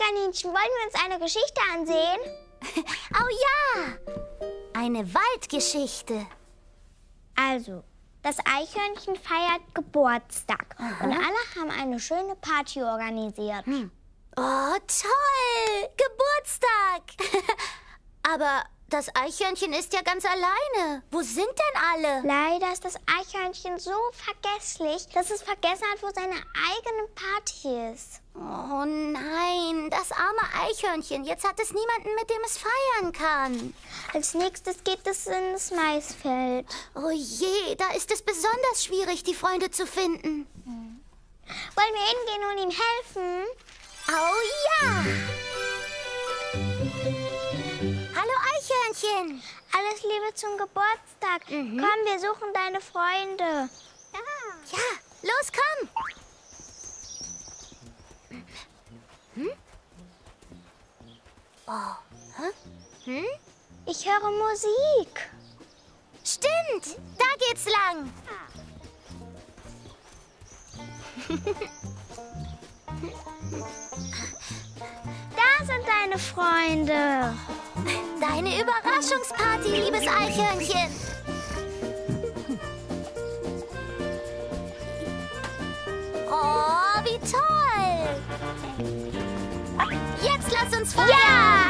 Eichhörnchen, wollen wir uns eine Geschichte ansehen? Oh ja! Eine Waldgeschichte. Also, das Eichhörnchen feiert Geburtstag und alle haben eine schöne Party organisiert. Oh, toll! Geburtstag! Aber das Eichhörnchen ist ja ganz alleine. Wo sind denn alle? Leider ist das Eichhörnchen so vergesslich, dass es vergessen hat, wo seine eigene Party ist. Oh nein, das arme Eichhörnchen. Jetzt hat es niemanden, mit dem es feiern kann. Als nächstes geht es ins Maisfeld. Oh je, da ist es besonders schwierig, die Freunde zu finden. Wollen wir hingehen und ihm helfen? Oh ja! Hallo Eichhörnchen. Alles Liebe zum Geburtstag. Komm, wir suchen deine Freunde. Ja, los, komm. Ich höre Musik. Stimmt, da geht's lang. Da sind deine Freunde. Deine Überraschungsparty, liebes Eichhörnchen. Oh, wie toll. Jetzt lass uns feiern. Ja!